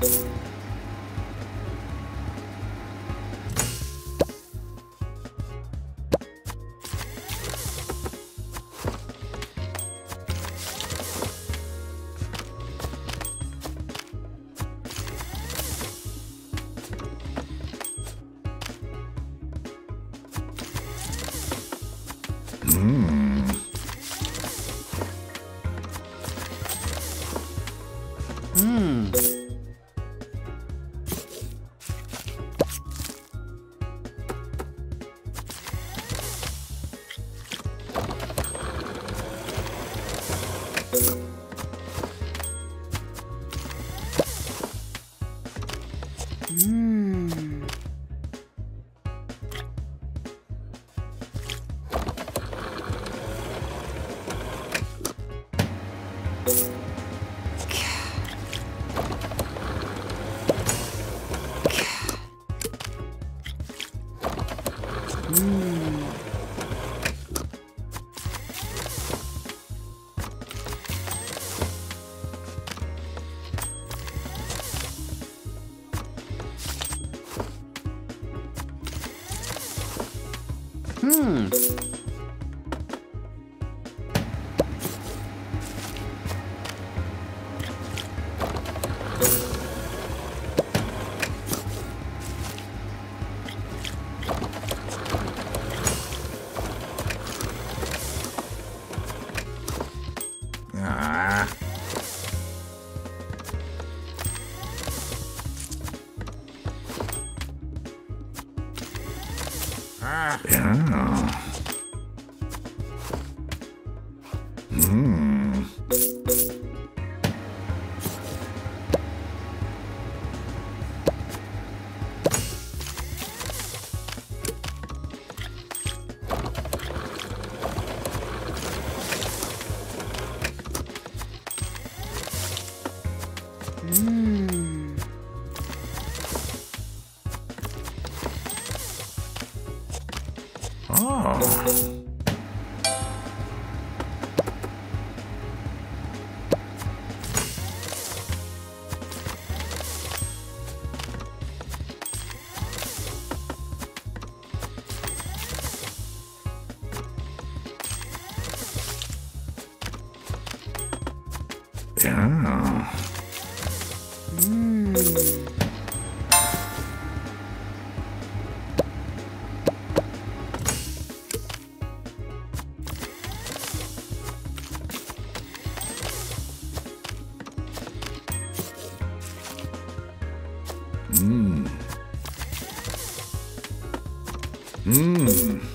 Mmm. Hmm. Hmm. Hmm. Yeah. Mmm. Oh. Yeah. Mm. Mm. Hmm.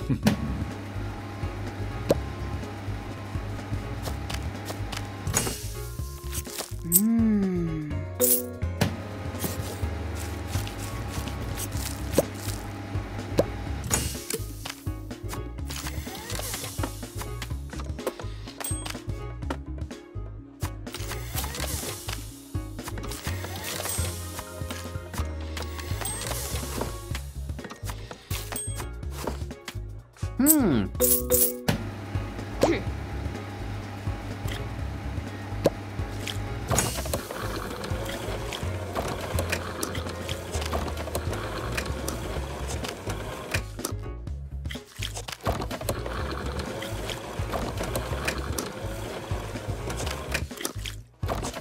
Hmm.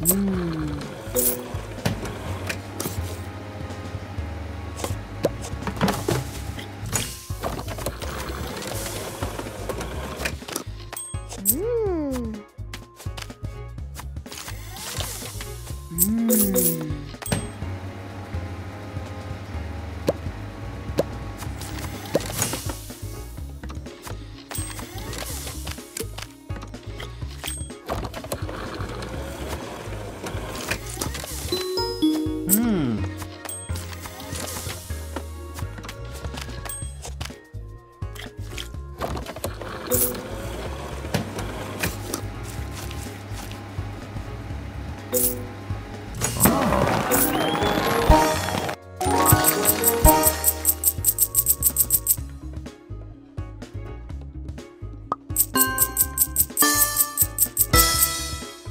Hmm. 음. 음.